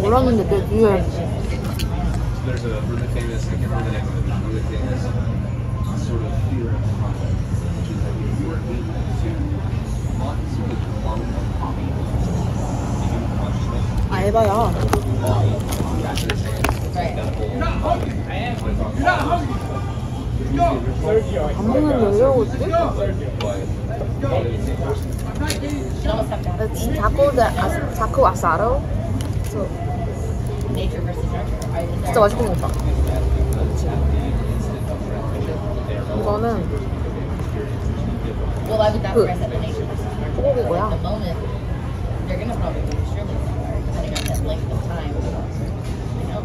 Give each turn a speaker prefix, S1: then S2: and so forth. S1: 몰랐는데 그 뒤에 There's
S2: a really famous, I can't remember the name of it, but really famous sort of fear of trauma, which is that if you are able to not speak along with copy, you can consciously. 아, 에바야.
S3: 안 먹는데 왜 오지?
S4: It's taco that as, taco asado. So, 진짜 맛있게 먹었다.
S3: 이거는 그
S4: 소고기고요.